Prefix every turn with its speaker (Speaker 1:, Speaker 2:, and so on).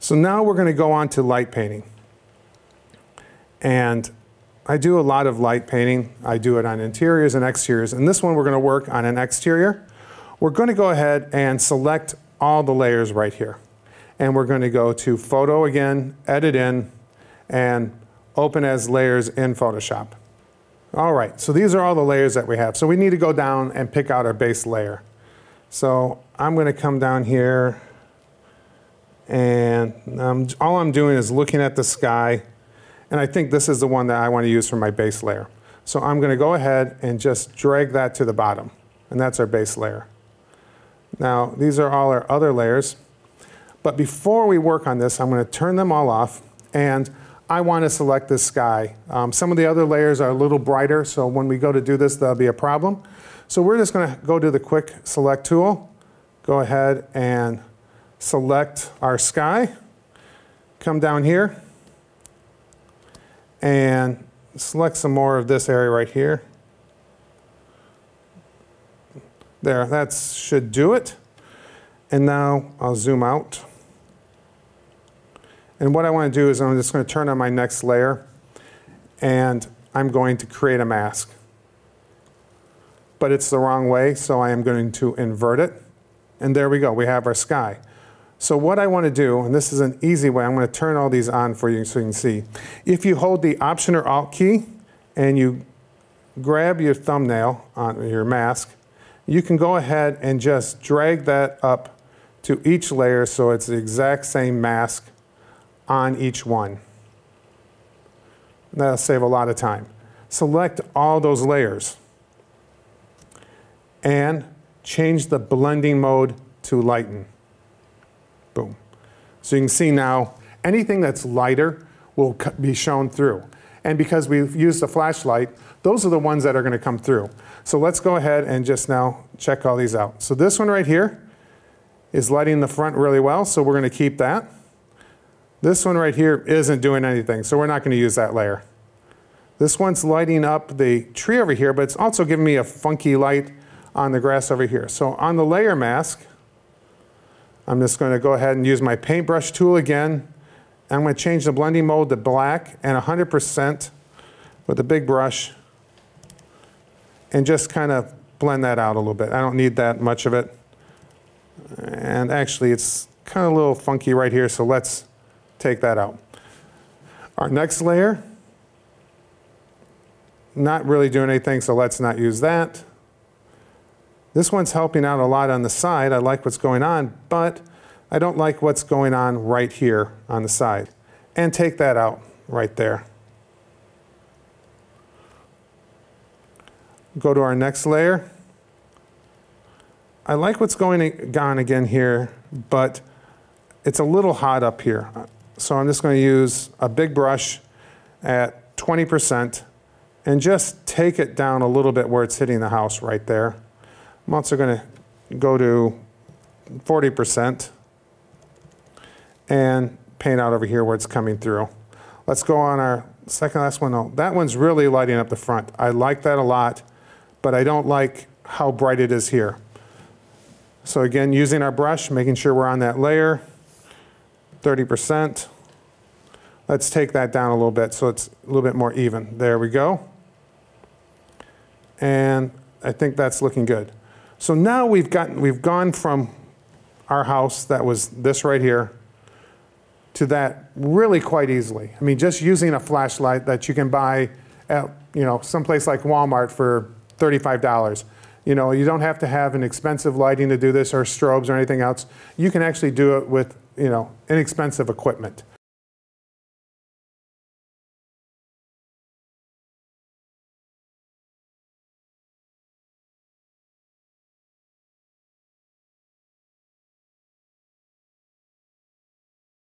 Speaker 1: So now we're going to go on to light painting. And I do a lot of light painting. I do it on interiors and exteriors. And this one we're going to work on an exterior. We're going to go ahead and select all the layers right here. And we're going to go to Photo again, Edit in, and Open as Layers in Photoshop. All right, so these are all the layers that we have. So we need to go down and pick out our base layer. So I'm going to come down here and um, all I'm doing is looking at the sky and I think this is the one that I want to use for my base layer. So I'm going to go ahead and just drag that to the bottom and that's our base layer. Now these are all our other layers but before we work on this I'm going to turn them all off and I want to select the sky. Um, some of the other layers are a little brighter, so when we go to do this, that'll be a problem. So we're just going to go to the quick select tool, go ahead and select our sky, come down here, and select some more of this area right here. There, that should do it. And now I'll zoom out. And what I want to do is I'm just going to turn on my next layer and I'm going to create a mask. But it's the wrong way, so I am going to invert it. And there we go, we have our sky. So what I want to do, and this is an easy way, I'm going to turn all these on for you so you can see. If you hold the Option or Alt key and you grab your thumbnail on your mask, you can go ahead and just drag that up to each layer so it's the exact same mask on each one. That'll save a lot of time. Select all those layers and change the blending mode to lighten. Boom. So you can see now anything that's lighter will be shown through. And because we've used a flashlight, those are the ones that are going to come through. So let's go ahead and just now check all these out. So this one right here is lighting the front really well, so we're going to keep that. This one right here isn't doing anything, so we're not going to use that layer. This one's lighting up the tree over here, but it's also giving me a funky light on the grass over here. So on the layer mask, I'm just going to go ahead and use my paintbrush tool again. I'm going to change the blending mode to black and 100% with a big brush and just kind of blend that out a little bit. I don't need that much of it. And actually, it's kind of a little funky right here, so let's take that out. Our next layer, not really doing anything, so let's not use that. This one's helping out a lot on the side. I like what's going on, but I don't like what's going on right here on the side. And take that out right there. Go to our next layer. I like what's going on again here, but it's a little hot up here. So I'm just going to use a big brush at 20% and just take it down a little bit where it's hitting the house right there. I'm also going to go to 40% and paint out over here where it's coming through. Let's go on our second last one. Oh, that one's really lighting up the front. I like that a lot, but I don't like how bright it is here. So again, using our brush, making sure we're on that layer. 30%. Let's take that down a little bit so it's a little bit more even. There we go. And I think that's looking good. So now we've gotten, we've gone from our house that was this right here to that really quite easily. I mean, just using a flashlight that you can buy at, you know, someplace like Walmart for $35. You know, you don't have to have an expensive lighting to do this or strobes or anything else. You can actually do it with you know, inexpensive equipment.